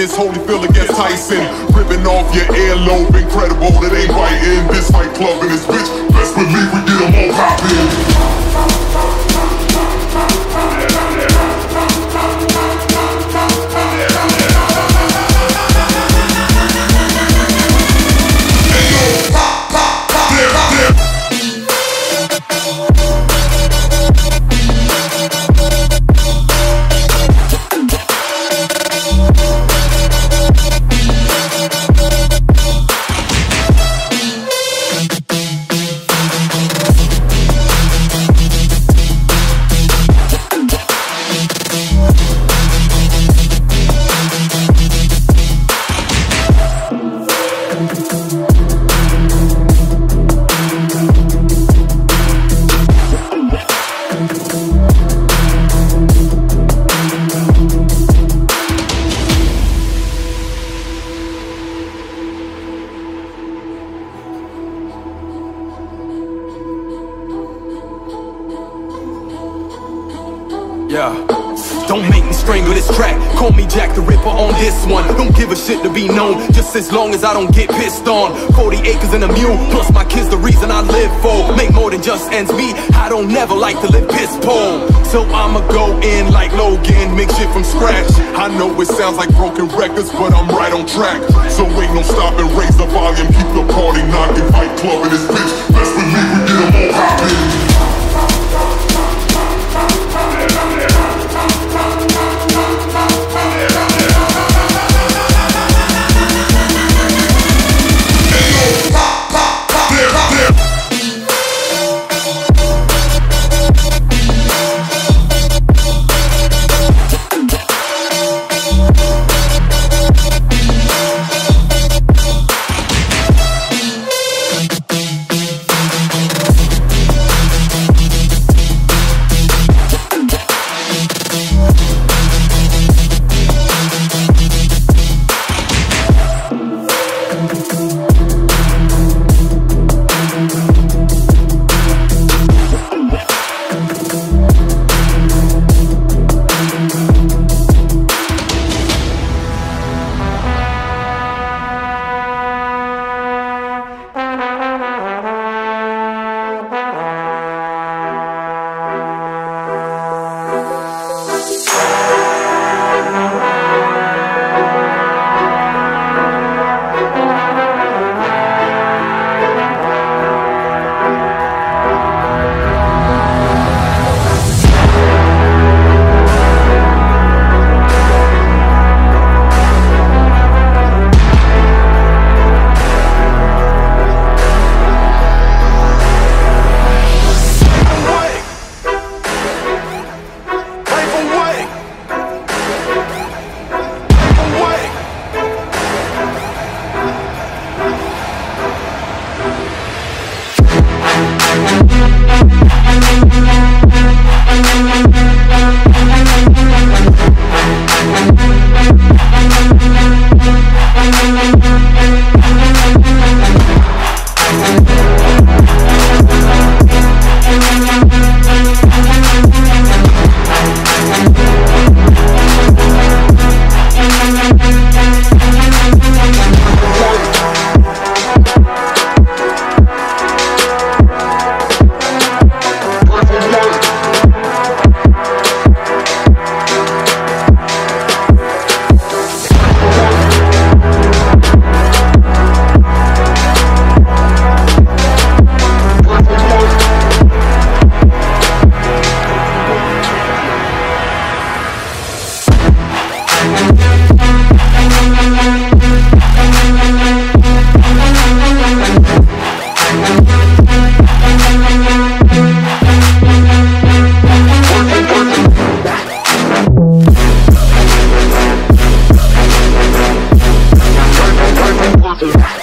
This Holyfield against Tyson. Ripping off your earlobe, incredible. That ain't right in this fight club in this bitch. As long as I don't get pissed on. 40 acres and a mule, plus my kids the reason I live for. Make more than just ends meet. I don't never like to live piss poor. So I'ma go in like Logan, make shit from scratch. I know it sounds like broken records, but I'm right on track. So ain't no stopping, raise the volume, keep the party knocking. Fight club in this bitch. Best believe we get them all poppin'. Pay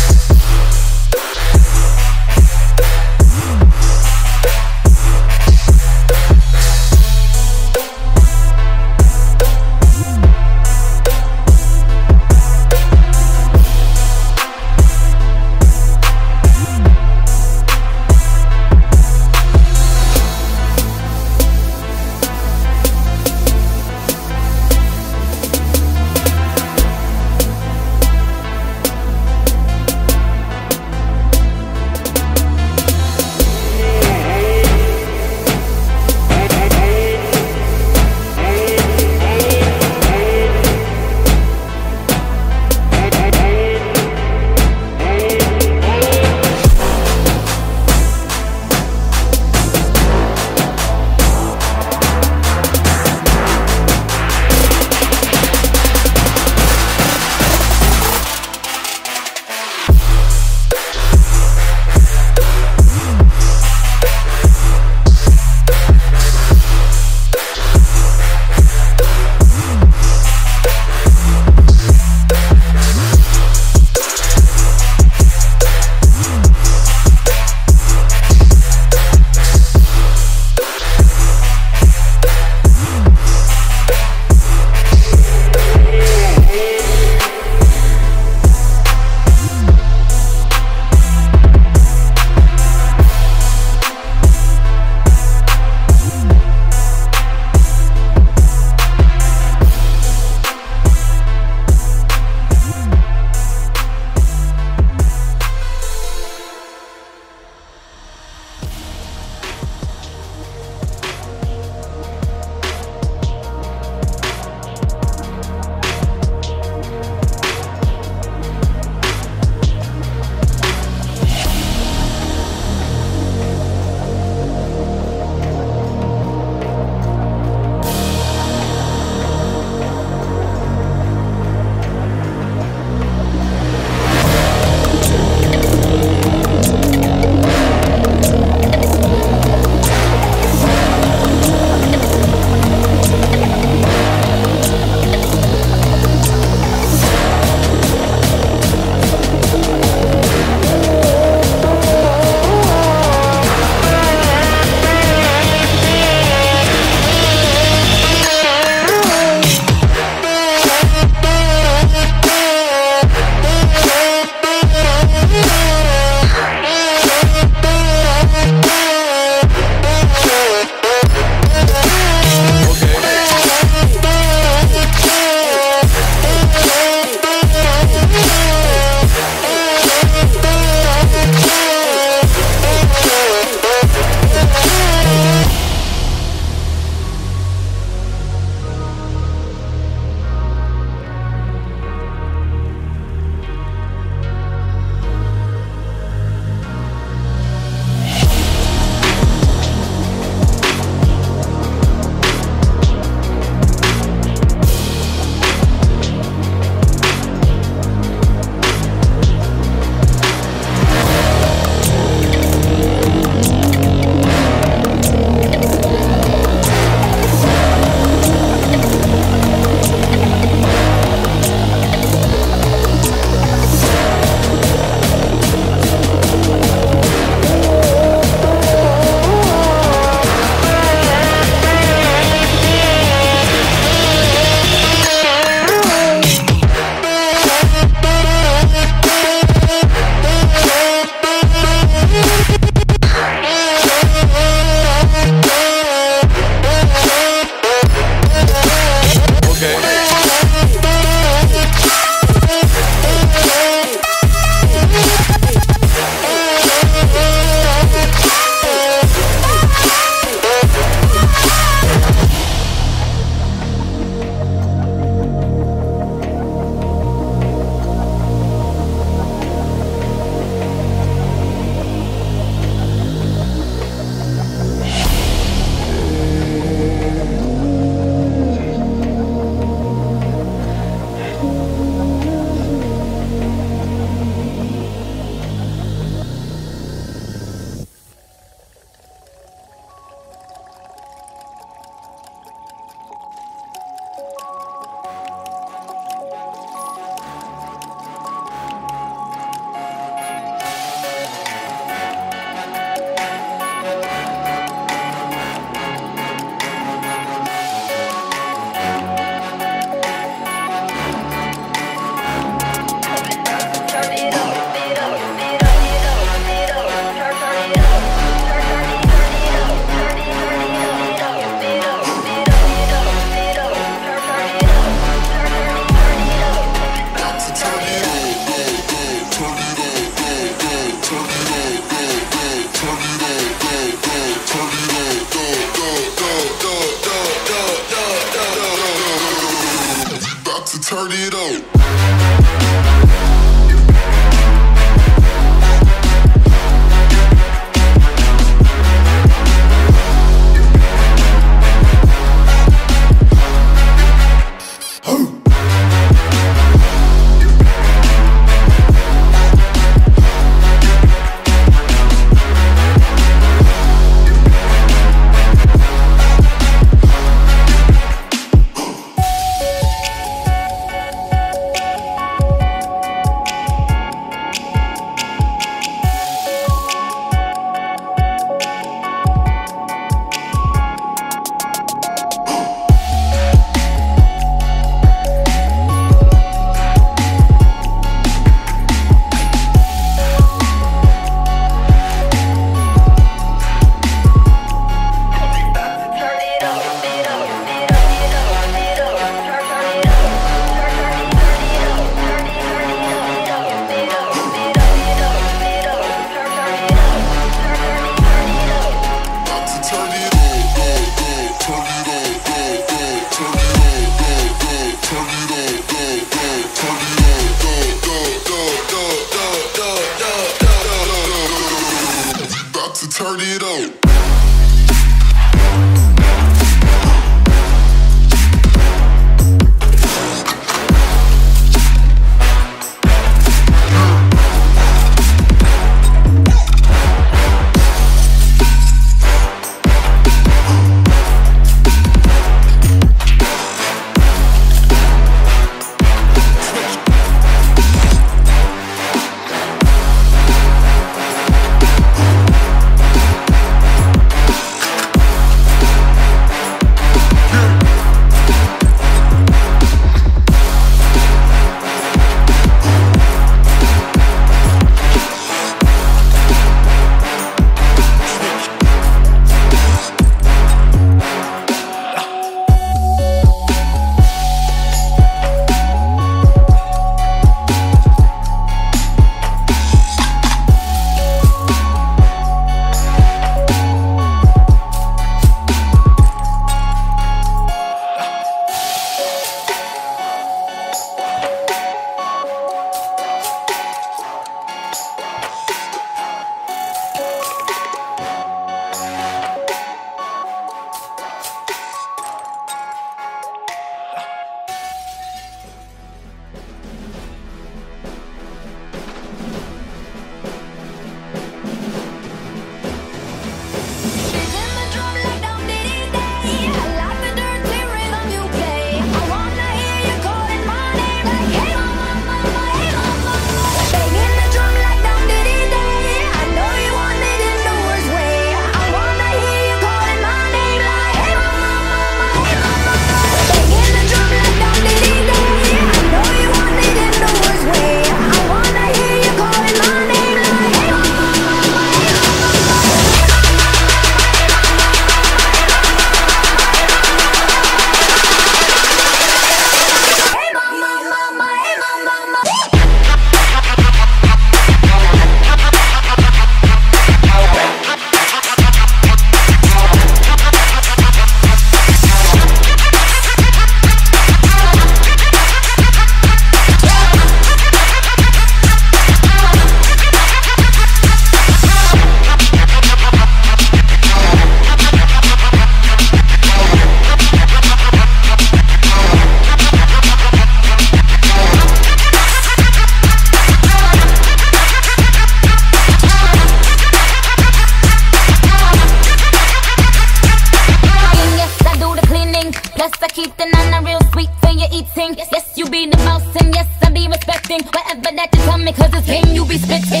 be spitting.